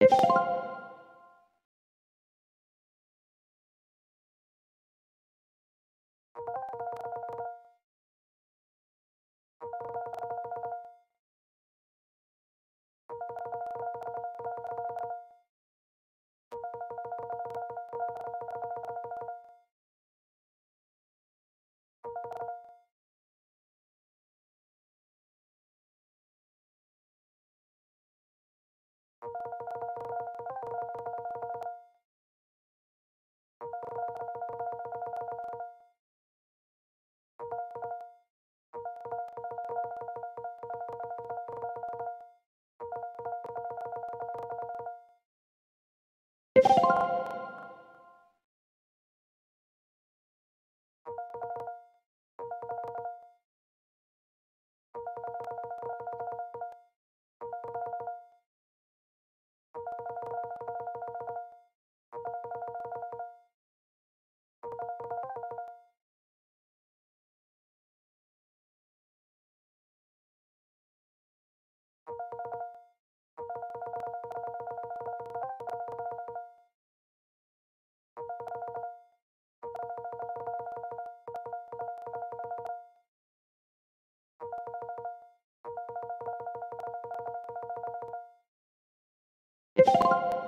you you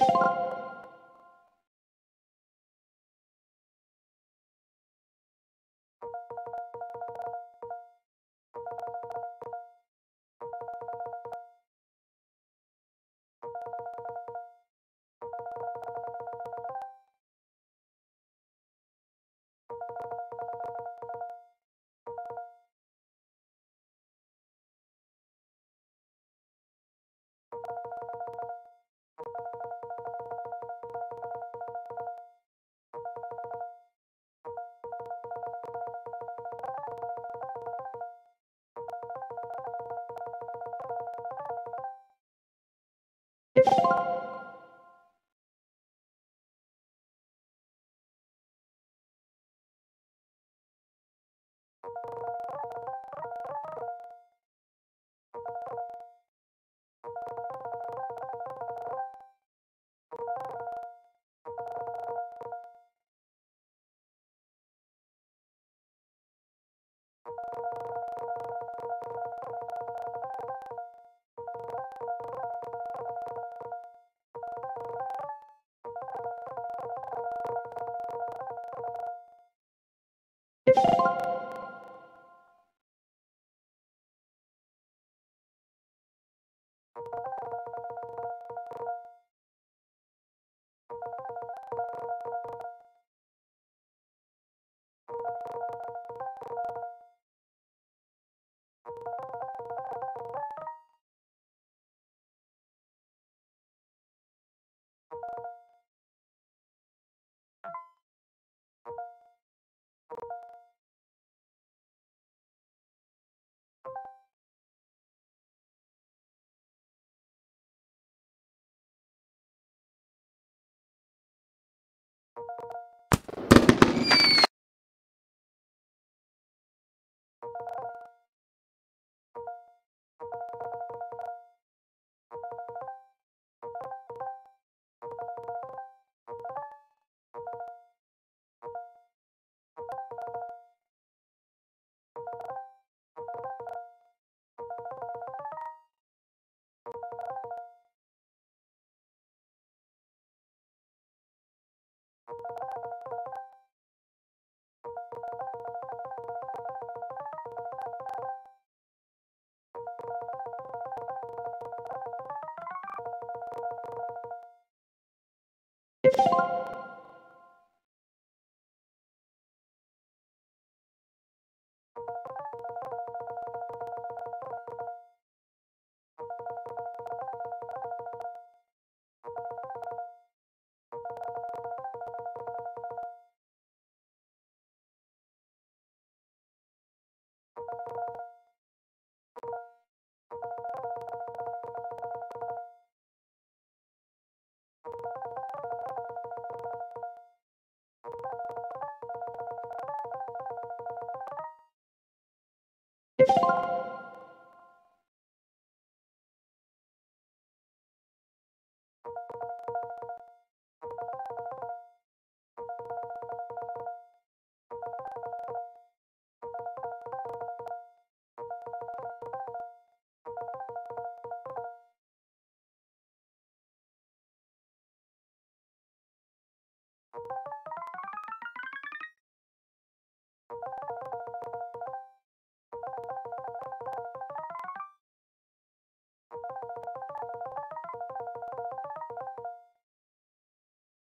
you you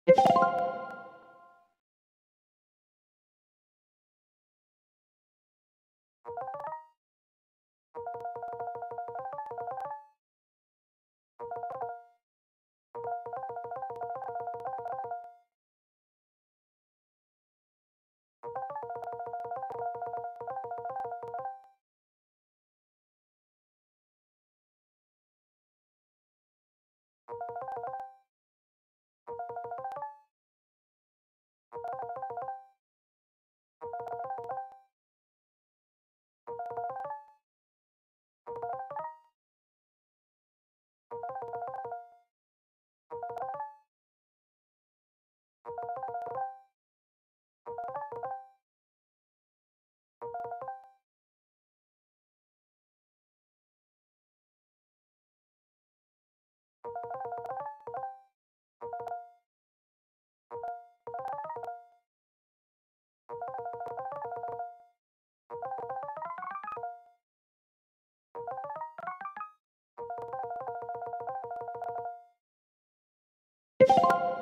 you you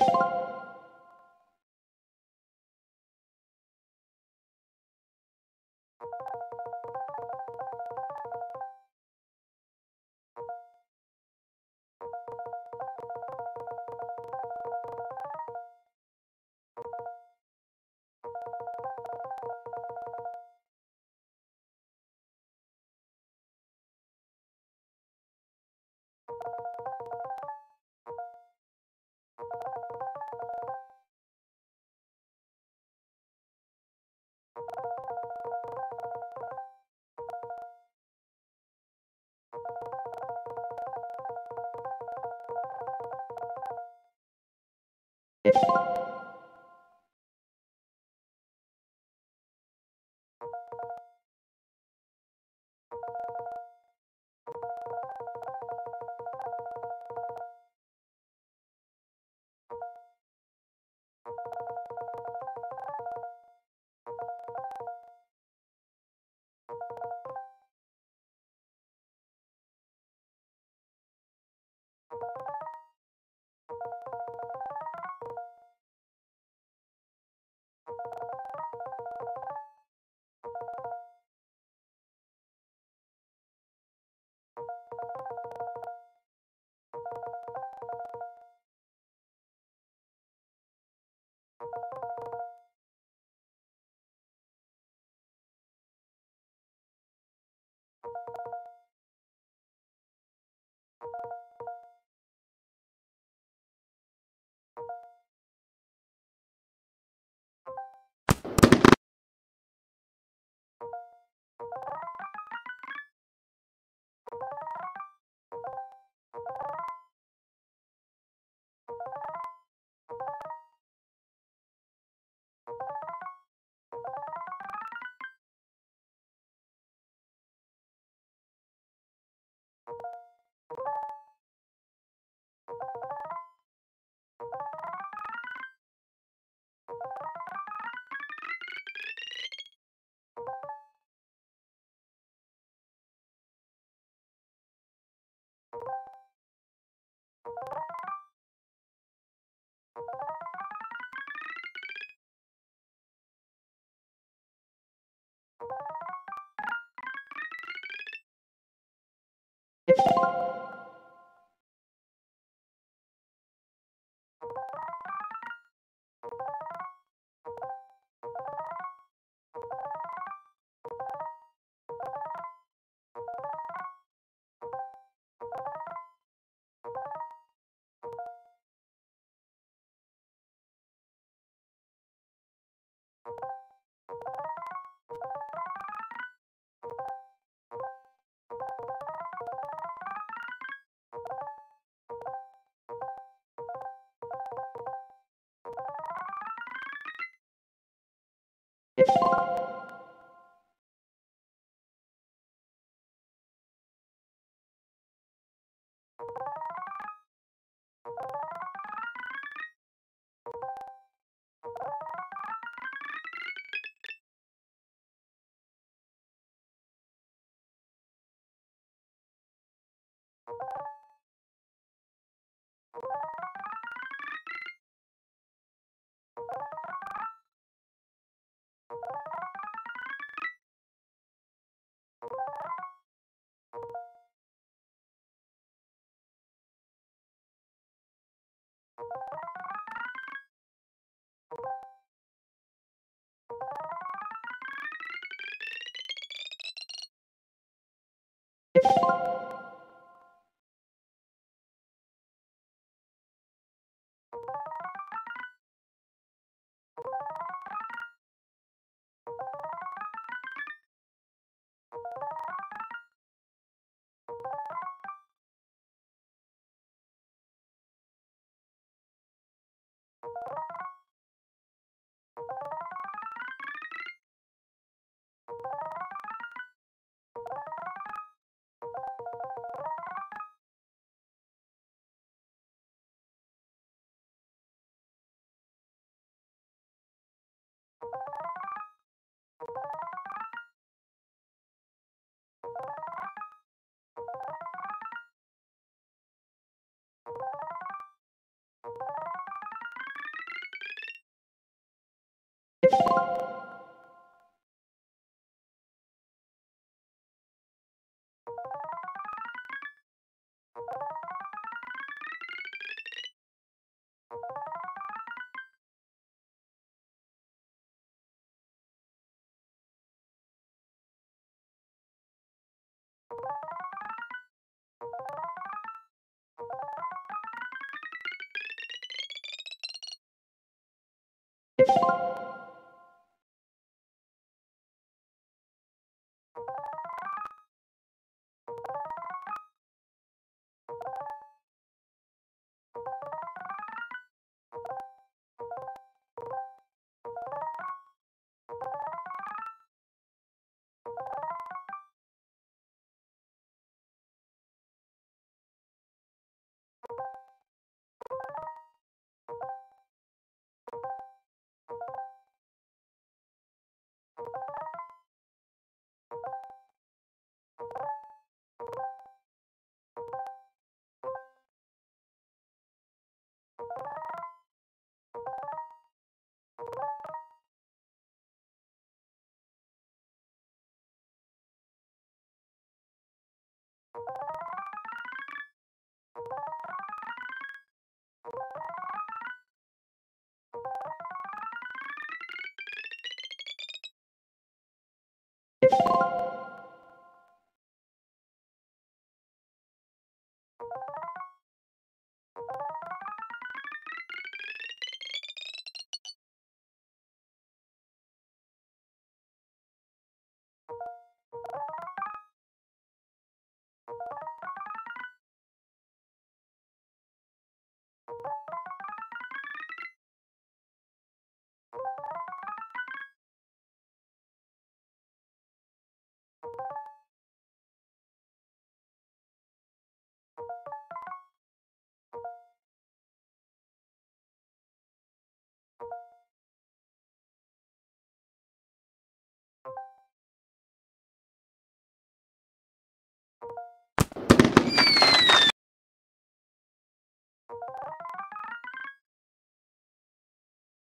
you you あ! you you you you. you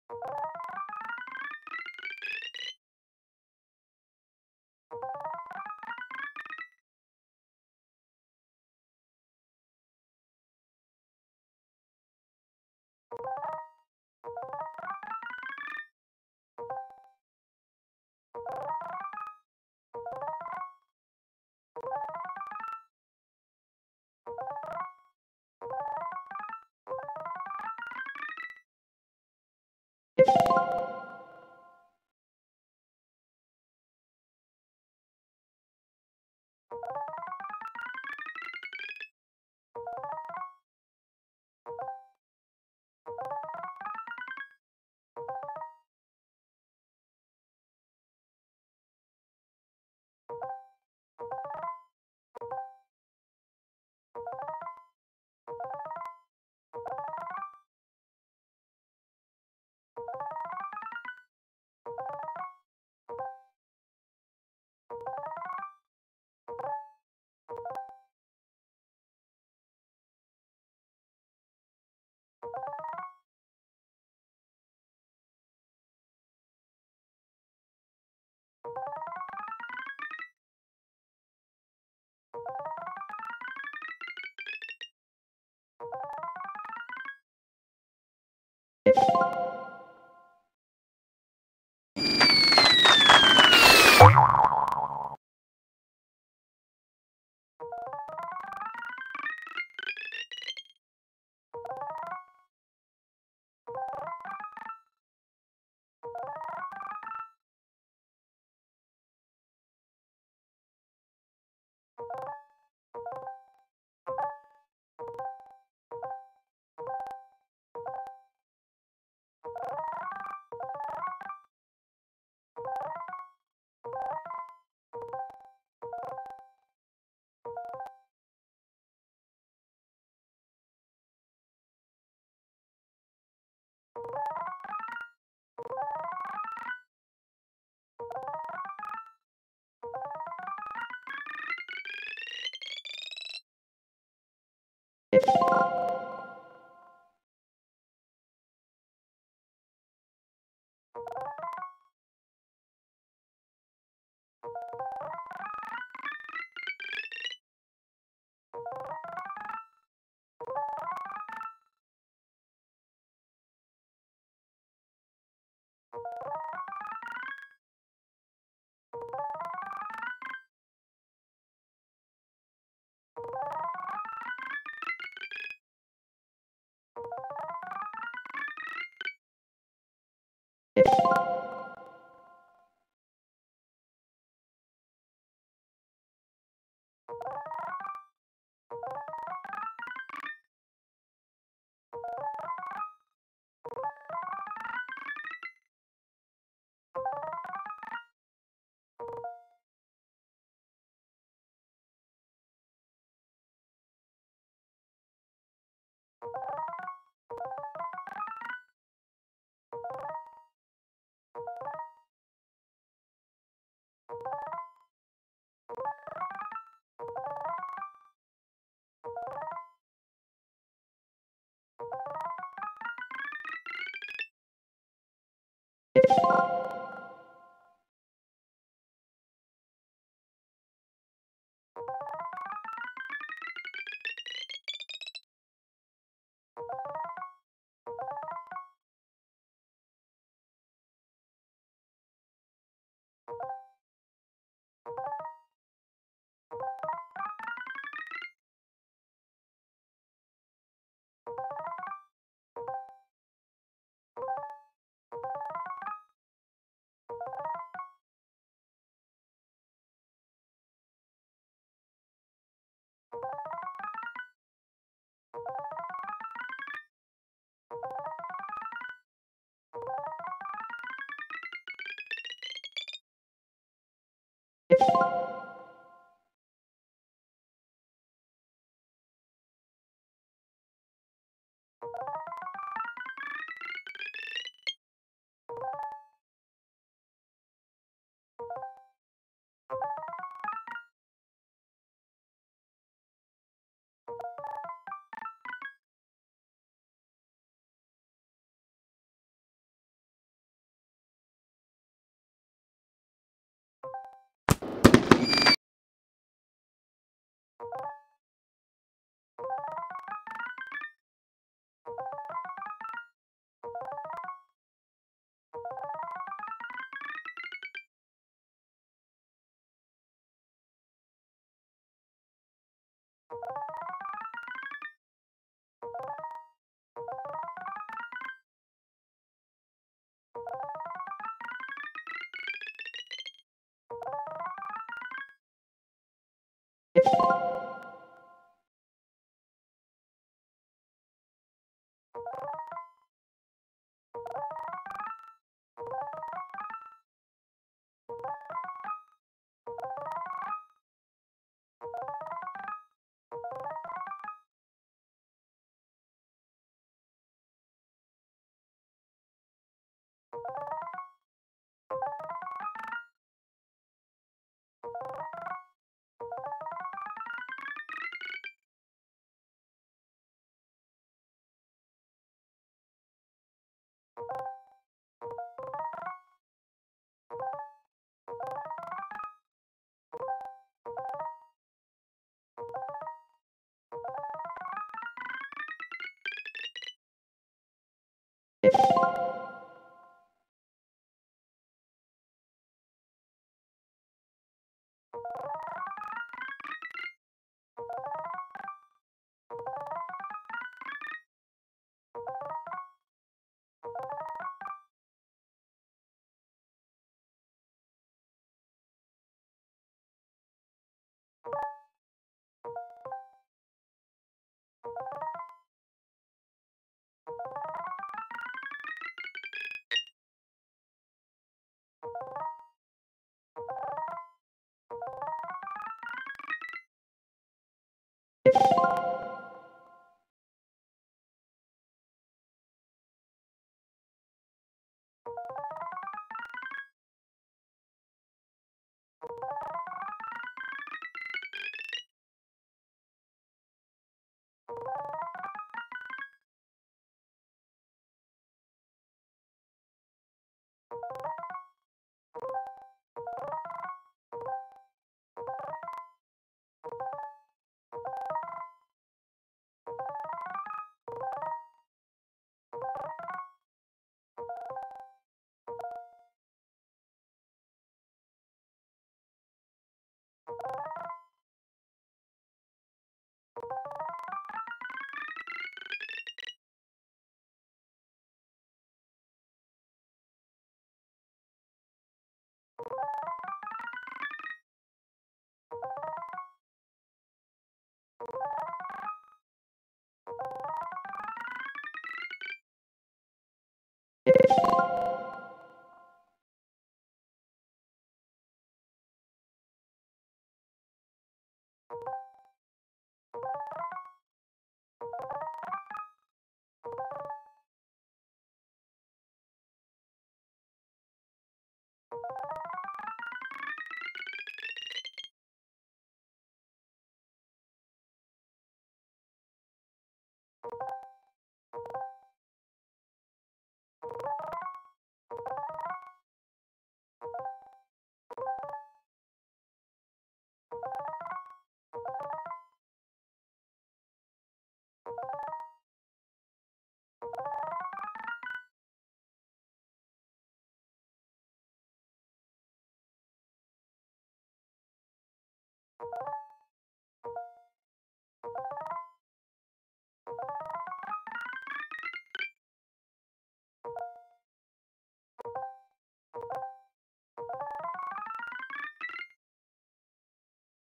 you you you you you you you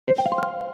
you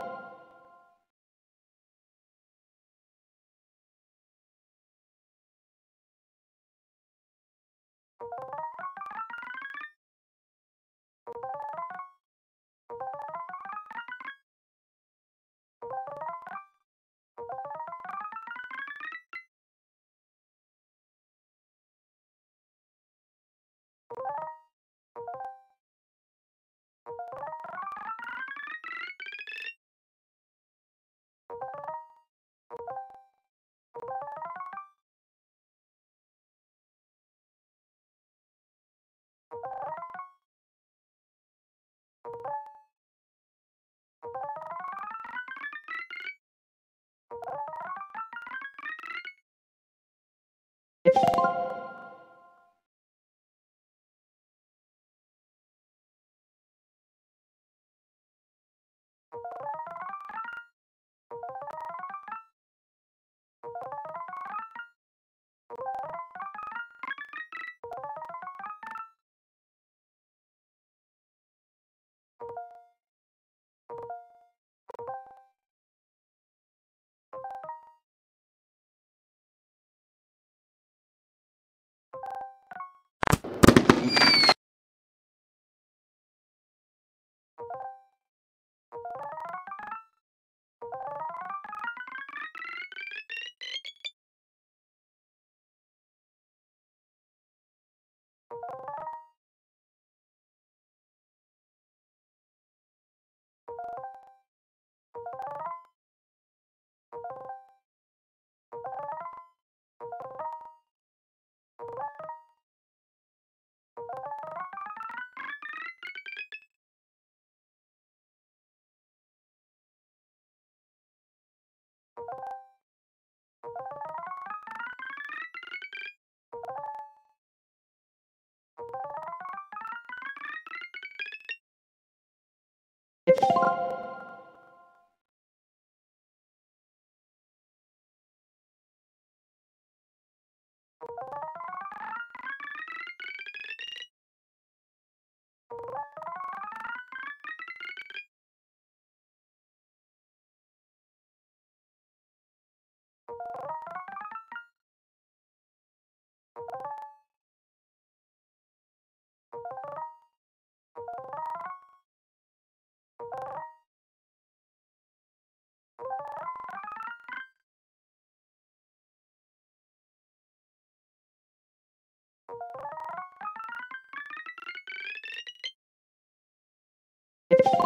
you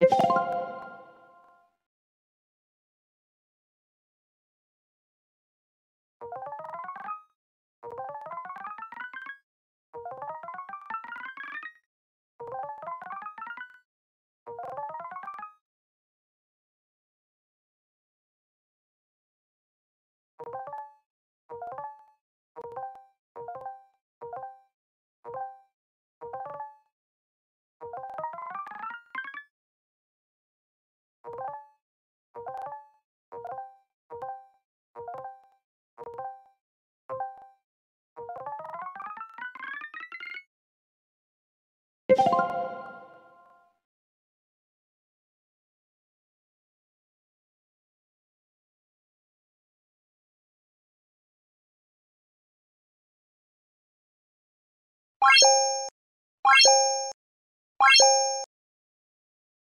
you わし。